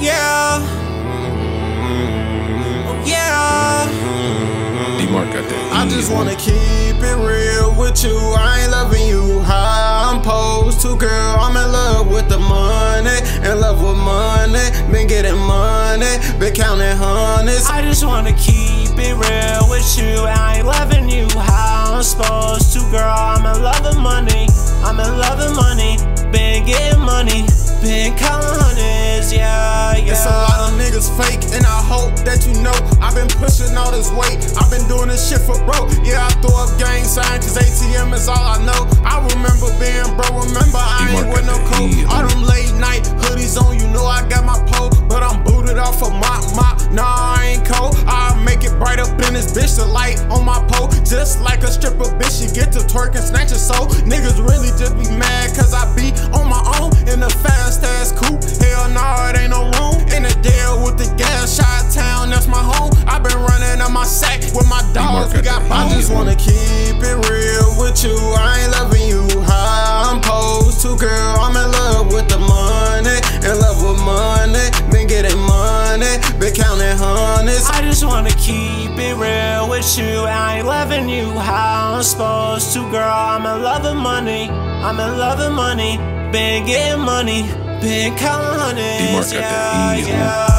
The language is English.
Yeah. Yeah. D-Mark got that. I just wanna keep it real with you. I ain't loving you how I'm supposed to, girl. I'm in love with the money, in love with money. Been getting money, been counting hundreds. I just wanna keep it real with you. I ain't loving you how I'm supposed to, girl. I'm in love with money. I'm in love with money. Been getting money. Been counting niggas fake, and I hope that you know I've been pushing all this weight. I've been doing this shit for broke. Yeah, I throw up gang sign, cause ATM is all I know. I remember being broke, remember I ain't with no coat. All them late night hoodies on, you know I got my pole. But I'm booted off of my, my, nah, I ain't cold. I'll make it bright up in this bitch, the light on my pole. Just like a stripper bitch, you get to twerk and snatch your soul. Niggas really just be mad, cause I dogs. We got I just wanna keep it real with you. I ain't loving you how I'm supposed to, girl. I'm in love with the money, in love with money. Been getting money, been counting hundreds. I just wanna keep it real with you. I ain't loving you how I'm supposed to, girl. I'm in love with money. I'm in love with money. Been getting money. Been counting hundreds, yeah, yeah.